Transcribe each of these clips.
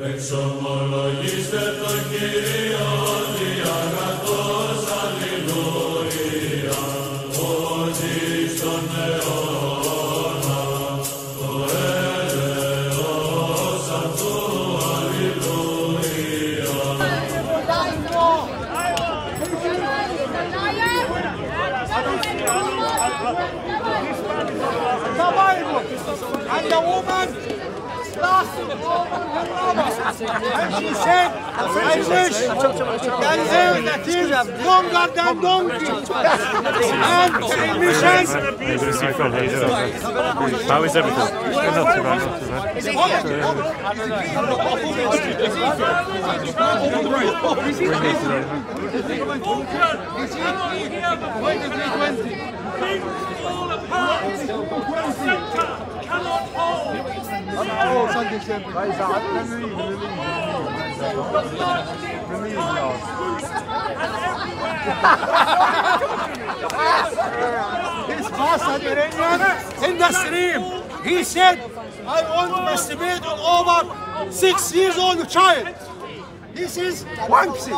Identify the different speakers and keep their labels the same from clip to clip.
Speaker 1: Εξομολογήστε τον Κύριο διαγατός αλληλούια, ότι στον αιώνα το έλεος αυτού αλληλούια.
Speaker 2: Survival. And And she said, is donkey. And
Speaker 3: How is everything? Not too bad, not too bad.
Speaker 2: His boss at Iranian in the stream. He said, I want to masturbate on over six years old child. This is Wanksy.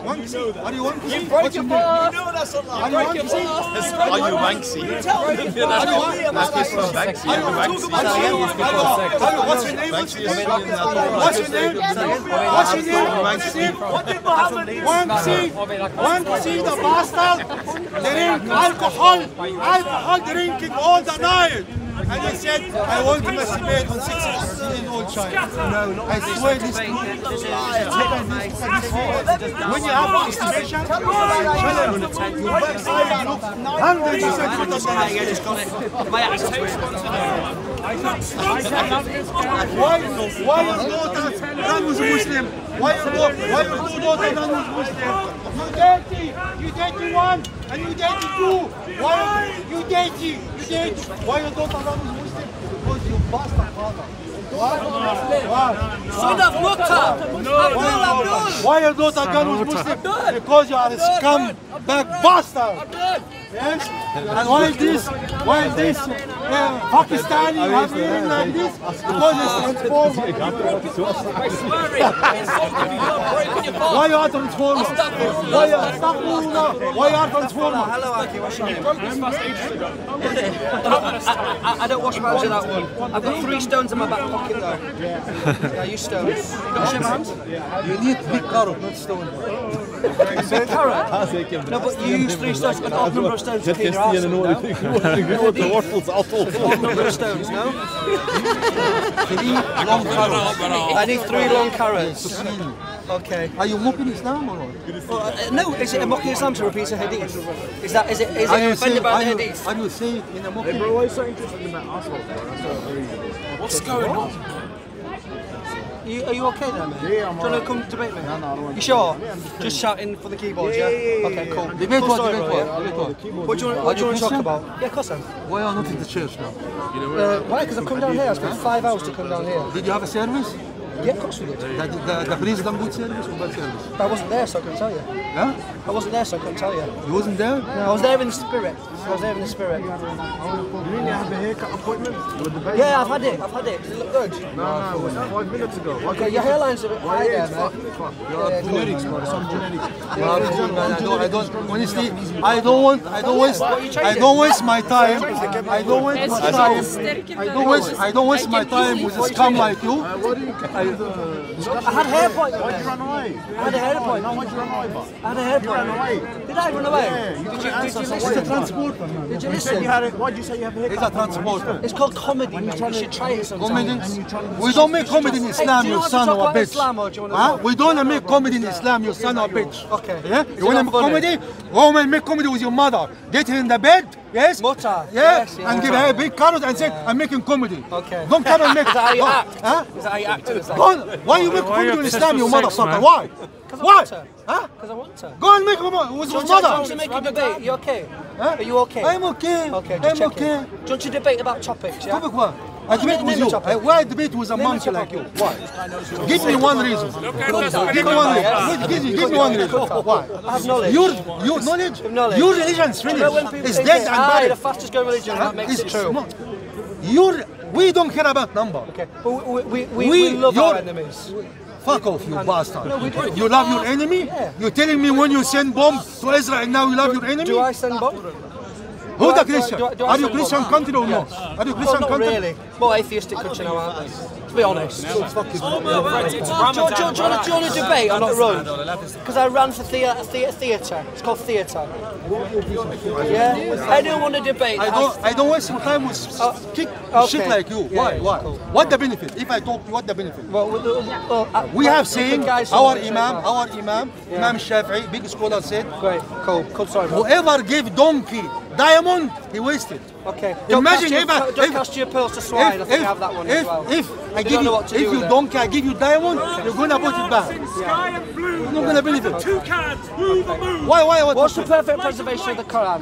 Speaker 2: Wanksy. Are you Wanksy? What's your name? Are you Wanksy?
Speaker 4: Are you Banksy?
Speaker 2: Are you
Speaker 4: Banksy. Are you?
Speaker 2: Hello, what's your name? What's your name? What's your name? What's your name? What's your name? Wanksy. Wanksy, the bastard, drink alcohol, alcohol drinking all the night. And he said, I want to masturbate on six years old child. No, no. I swear this When you have masturbation, your backside looks 100% better than
Speaker 5: My accent's
Speaker 2: Why, why your daughter run was Muslim? Why your, daughter, why your two daughter run Muslim? You dirty, you dirty one, and you dirty two. Why you dirty, you dirty? Why your daughter run was Muslim? Because you bastard father. Why? Why?
Speaker 5: Son of Mukhtar! Abdul Abdul!
Speaker 2: Why your daughter gun was Muslim? Because you are a scum bag bastard. Yes? And why this? Why this? Uh, Pakistani have eating like this? Because it's transformer.
Speaker 5: By swearing, insulting you, you're breaking your phone.
Speaker 2: Why you are transformer? Why you are Astaghfirullah. Why you are transformer?
Speaker 5: Hello, Aki, what's your name? I, I, I don't wash my hands in that one. I've got three stones in my back pocket though. Yeah, you stones. You got to shave my hands?
Speaker 2: You need big carrot, not stone.
Speaker 5: Carrot? No, but you use three stones. An odd number of stones to clean your arse. No? Odd number of stones?
Speaker 2: Three long carrots.
Speaker 5: I need three long carrots. Okay.
Speaker 2: Are you mocking Islam or not?
Speaker 5: Well, uh, no, is it a mocking Islam to repeat a hadith? Is that is it is it offended by the hadith?
Speaker 2: are you saying in a mocking?
Speaker 3: why are you so interested in that asshole? That's not very
Speaker 4: What's going on?
Speaker 5: You, are you okay there, mate?
Speaker 3: Yeah, I'm
Speaker 5: Do you want to come debate me? No, no, I don't want You sure? Yeah. Just shouting for the keyboard, yeah? Okay, cool.
Speaker 2: Debate
Speaker 5: Cool
Speaker 2: what?
Speaker 5: story,
Speaker 2: Debate
Speaker 5: bro,
Speaker 2: what?
Speaker 5: yeah?
Speaker 2: Debate what?
Speaker 5: What do you want, what do you want to talk about? Yeah, of course I am.
Speaker 2: Why are you not in the church now?
Speaker 5: Uh, why? Because I've come down here. I spent five hours to come down here.
Speaker 2: Did you have a service?
Speaker 5: Yeah, of course we did.
Speaker 2: The, the, the president good service or bad service?
Speaker 5: I wasn't there, so I couldn't tell you.
Speaker 2: Huh?
Speaker 5: I wasn't there, so I couldn't tell you.
Speaker 2: You wasn't there?
Speaker 5: No, I was there in the spirit. I was there in the spirit.
Speaker 3: You mean you have a haircut appointment? With the baby?
Speaker 5: Yeah, I've had it. I've had it. Does it look good?
Speaker 3: No, no, it was five minutes ago. Why
Speaker 5: Okay, your hairline's a bit high there,
Speaker 3: it's fuck,
Speaker 5: mate.
Speaker 3: it's fuck.
Speaker 5: Yeah, yeah,
Speaker 3: genetics, bro. Some genetics.
Speaker 2: You are cool, man. I don't, I don't, honestly, I don't want, I don't waste, I don't waste my time. I don't waste my time. I don't waste, I don't waste my time with a scum like you.
Speaker 3: Uh, what do you
Speaker 5: I had a hair point.
Speaker 3: Why'd you run away?
Speaker 5: I had a hair point.
Speaker 3: No, why'd you run away, but?
Speaker 5: I had a hair point.
Speaker 3: ran away.
Speaker 5: Did I run away?
Speaker 3: Yeah, you did you, did you
Speaker 2: It's a
Speaker 3: listen?
Speaker 2: transporter, man.
Speaker 5: Did you
Speaker 3: You
Speaker 5: listen?
Speaker 3: you had it. Why'd you say you have a
Speaker 2: It's
Speaker 3: haircut?
Speaker 2: a transporter.
Speaker 5: It's called comedy, mate. You should try it sometime.
Speaker 2: Comedy? We don't make comedy in Islam,
Speaker 5: you
Speaker 2: you
Speaker 5: want to
Speaker 2: son of a bitch.
Speaker 5: Islam or do you want to
Speaker 2: Huh? We don't make comedy in Islam, you son of a bitch.
Speaker 5: Okay.
Speaker 2: Yeah? You want to make comedy? Go and make comedy with your mother. Get her in the bed. Yes?
Speaker 5: Mutter.
Speaker 2: Yeah.
Speaker 5: Yes, yeah.
Speaker 2: And give her a big carrot and say, I'm making comedy.
Speaker 5: Okay.
Speaker 2: Don't come and make.
Speaker 5: Is that how you
Speaker 2: Don't-
Speaker 5: act?
Speaker 2: Huh?
Speaker 5: Is that how you act in Islam?
Speaker 2: Go on. Why you make comedy in
Speaker 3: obsessed
Speaker 2: Islam, you
Speaker 3: with sex,
Speaker 2: motherfucker?
Speaker 3: man?
Speaker 2: Why?
Speaker 5: Because I
Speaker 2: Why?
Speaker 5: want to.
Speaker 2: Huh?
Speaker 5: Because I want to.
Speaker 2: Go and make comedy with
Speaker 5: Do
Speaker 2: your
Speaker 5: you want to- do you
Speaker 2: mother.
Speaker 5: want to make a debate? You okay?
Speaker 2: Huh?
Speaker 5: Are you okay?
Speaker 2: I'm okay.
Speaker 5: Okay,
Speaker 2: I'm
Speaker 5: checking.
Speaker 2: okay.
Speaker 5: Do you want to debate about topics, yeah?
Speaker 2: Topic what? I debate with you. I- Why debate with a
Speaker 5: Name
Speaker 2: monkey like you? Why? Give me one reason. Give me one reason. Give, give, give me one reason. Why?
Speaker 5: I have knowledge.
Speaker 2: Your, your knowledge,
Speaker 5: knowledge.
Speaker 2: your religion is
Speaker 5: You know when
Speaker 2: finished. It's dead and
Speaker 5: "Aye, the fastest growing religion, that makes
Speaker 2: It's
Speaker 5: it true.
Speaker 2: not- Your We don't care about number.
Speaker 5: Okay. We, we, we,
Speaker 2: We-
Speaker 5: we love our enemies.
Speaker 2: Fuck off, you bastard.
Speaker 5: No, we.
Speaker 2: You love your enemy?
Speaker 5: Yeah.
Speaker 2: You're telling me when you send bomb to Israel now you love your enemy?
Speaker 5: Do I send bomb?
Speaker 2: Who
Speaker 5: do
Speaker 2: the
Speaker 5: I- do I-
Speaker 2: Christian?
Speaker 5: do I- do I
Speaker 2: Are you Christian country or not? Are you
Speaker 5: Well,
Speaker 2: Christian
Speaker 5: not
Speaker 2: country?
Speaker 5: really. More atheistic country now, aren't they? To be honest. Do, you- do, you- do, you- do, you want to- do you want to debate or not run? Because I ran for theatre. theatre. It's called theatre. Yeah? I don't want to debate.
Speaker 2: I don't, I don't waste my time with
Speaker 5: Oh,
Speaker 2: kick
Speaker 5: okay.
Speaker 2: shit like you.
Speaker 5: Yeah,
Speaker 2: Why?
Speaker 5: yeah,
Speaker 2: Why?
Speaker 5: cool.
Speaker 2: What the benefit? If I talk to you, what the benefit?
Speaker 5: Well, well, well, uh,
Speaker 2: We have
Speaker 5: the
Speaker 2: saying
Speaker 5: guys
Speaker 2: our Imam, our Imam, Imam Shafi'i, big scholar said,
Speaker 5: Great, cool, cool. Sorry,
Speaker 2: whoever gave donkey diamond, he wasted.
Speaker 5: Okay. Don't
Speaker 2: Imagine
Speaker 5: cast your,
Speaker 2: if I-
Speaker 5: don't
Speaker 2: if-
Speaker 5: cast your pearls to swine. I think I have that one
Speaker 2: if,
Speaker 5: as well.
Speaker 2: if I give you,
Speaker 5: what to
Speaker 2: if
Speaker 5: do
Speaker 2: you
Speaker 5: don't
Speaker 2: care, I give you diamond, you're gonna put it back.
Speaker 6: Sky and blue.
Speaker 2: You're not gonna believe it.
Speaker 6: Two cans through the moon.
Speaker 2: Why? Why? What?
Speaker 5: What's the perfect preservation of the Quran?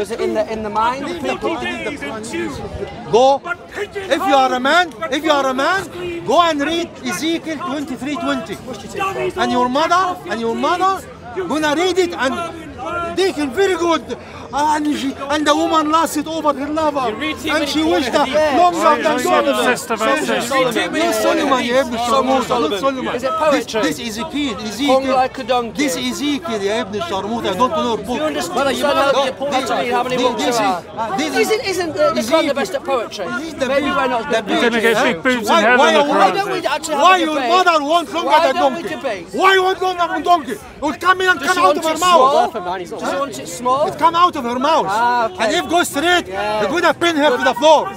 Speaker 5: Was it in the in the mind? of people?
Speaker 6: Forty days and two.
Speaker 2: Go. If you are a man, if you are a man, go and read Ezekiel 23:20. And your mother, and your mother, gonna read it and they can very good and she and the woman lost it over her lover and she wished her longer than Solomon. Not Solomon, you have Ibn Sharmut, not Solomon.
Speaker 5: Is it poetry?
Speaker 2: This,
Speaker 5: this
Speaker 2: Ezekiel,
Speaker 5: Ezekiel.
Speaker 2: This Ezekiel, you Ibn Sharmut, I don't know your book.
Speaker 5: You understand well, you
Speaker 2: no,
Speaker 5: the importance of how many books there are.
Speaker 2: Uh,
Speaker 5: isn't, isn't the, the Quran the best at poetry? Maybe we're not
Speaker 2: the
Speaker 1: You're going to
Speaker 2: get
Speaker 1: big in heaven.
Speaker 2: Why
Speaker 5: don't we actually
Speaker 2: Why your mother wants longer than donkey? Why you want longer than donkey? It will come in and come out of her mouth.
Speaker 5: Does she want it small?
Speaker 2: It come out of her mouth.
Speaker 5: Ah, okay.
Speaker 2: And if goes straight,
Speaker 5: Yeah.
Speaker 2: you're gonna pin her to the floor.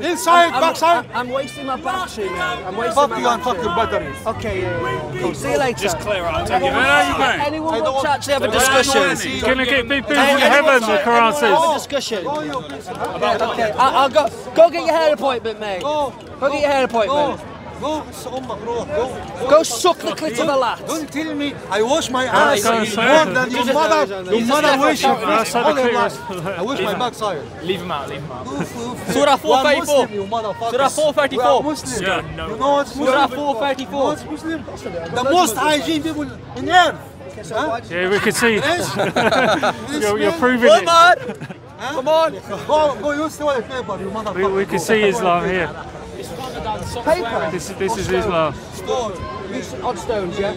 Speaker 2: Inside,
Speaker 5: I'm,
Speaker 2: backside.
Speaker 5: I'm, I'm wasting my battery, man. I'm wasting
Speaker 2: Fuck
Speaker 5: my
Speaker 2: you and fuck
Speaker 5: battery.
Speaker 2: your batteries.
Speaker 5: Okay, yeah, yeah, yeah. See you later. Just
Speaker 7: Clear out. Take it.
Speaker 1: Where are you going?
Speaker 5: Anyone
Speaker 2: I don't
Speaker 5: want to actually have a
Speaker 2: I
Speaker 5: discussion?
Speaker 2: to
Speaker 1: You're gonna get big boobs in
Speaker 5: Anyone
Speaker 1: heaven,
Speaker 5: want
Speaker 1: the
Speaker 5: to-
Speaker 1: Quran
Speaker 5: anyone have a discussion.
Speaker 2: Go, you piece of-
Speaker 5: Yeah, okay. I, I'll go. Go get your hair appointment, mate.
Speaker 2: Go.
Speaker 5: Go get your hair
Speaker 2: Go.
Speaker 5: appointment.
Speaker 2: Go, bro. Go.
Speaker 5: Go suck the clit of a lad.
Speaker 2: Don't tell me. I wash my ass more than your mother. Your mother wash your ass. I wash my backside.
Speaker 7: Leave him out, leave him out.
Speaker 5: Surah 434. Surah 434.
Speaker 2: Muslim.
Speaker 1: Yeah, no.
Speaker 2: You know what's Muslim?
Speaker 5: Surah 434.
Speaker 2: What's Muslim? The most hygiene people in earth. Huh?
Speaker 1: Yeah, we can see. you're, you're proving it.
Speaker 5: Come on! Come on!
Speaker 2: Go, go use toilet paper, you motherfucker.
Speaker 1: We, we can see Islam here.
Speaker 5: Paper.
Speaker 1: This, this is Islam.
Speaker 2: Go.
Speaker 5: Use some odd stones, yeah?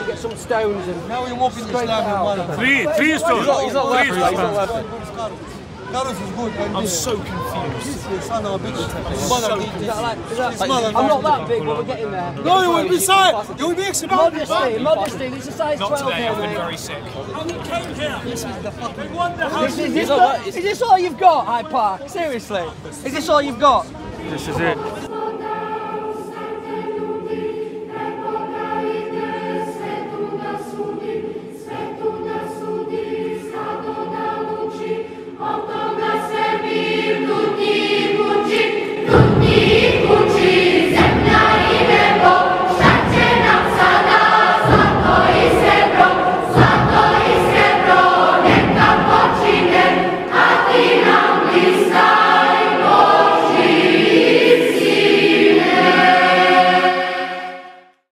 Speaker 5: You get some stones and.
Speaker 2: Now you walk in
Speaker 5: Scrape
Speaker 2: Islam,
Speaker 5: it
Speaker 2: you
Speaker 5: out.
Speaker 2: motherfucker.
Speaker 1: Three, three stones.
Speaker 5: He's not left. He's not left.
Speaker 2: Carlos is good. and
Speaker 7: I'm
Speaker 2: this-
Speaker 7: so confused.
Speaker 2: this is son of a bitch. His mother did
Speaker 5: Is
Speaker 2: this.
Speaker 5: that like, is that,
Speaker 2: It's smaller
Speaker 5: I'm not that big, but we're getting there.
Speaker 2: No, you will be silent. You will be exposed.
Speaker 5: Modesty, modesty. It's a size
Speaker 7: Not
Speaker 5: 12
Speaker 7: today.
Speaker 5: here,
Speaker 7: I've been
Speaker 5: mate.
Speaker 7: very sick.
Speaker 5: Is, is, this is the- fucking. is this all you've got, Hyde Park? Seriously? Is this all you've got?
Speaker 1: This is it.